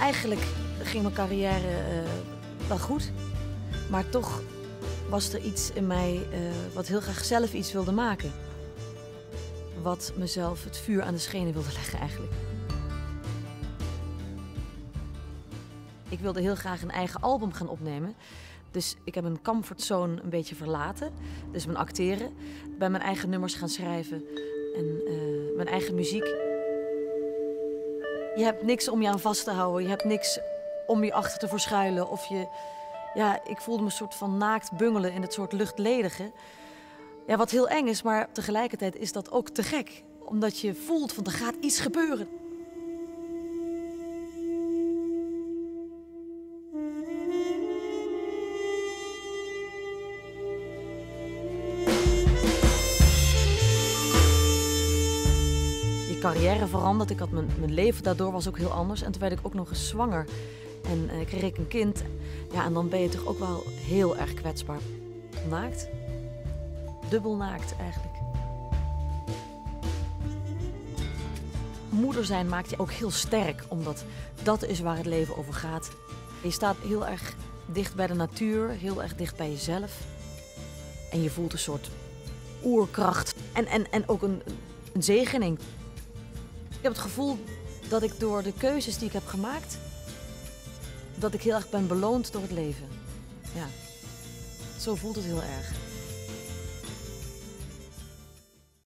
eigenlijk ging mijn carrière uh, wel goed. Maar toch was er iets in mij uh, wat heel graag zelf iets wilde maken. Wat mezelf het vuur aan de schenen wilde leggen eigenlijk. Ik wilde heel graag een eigen album gaan opnemen. Dus ik heb mijn comfortzone een beetje verlaten. Dus mijn acteren. Bij mijn eigen nummers gaan schrijven. En uh, mijn eigen muziek. Je hebt niks om je aan vast te houden. Je hebt niks om je achter te verschuilen. Of je... Ja, ik voelde me een soort van naakt bungelen in het soort luchtledige. Ja, wat heel eng is, maar tegelijkertijd is dat ook te gek. Omdat je voelt van er gaat iets gebeuren. Carrière veranderd. Ik had mijn, mijn leven daardoor was ook heel anders. En toen werd ik ook nog eens zwanger. En uh, kreeg ik een kind. Ja, en dan ben je toch ook wel heel erg kwetsbaar. Naakt. Dubbel naakt eigenlijk. Moeder zijn maakt je ook heel sterk, omdat dat is waar het leven over gaat. Je staat heel erg dicht bij de natuur, heel erg dicht bij jezelf. En je voelt een soort oerkracht. En, en, en ook een, een zegening. Ik heb het gevoel dat ik door de keuzes die ik heb gemaakt, dat ik heel erg ben beloond door het leven. Ja, zo voelt het heel erg.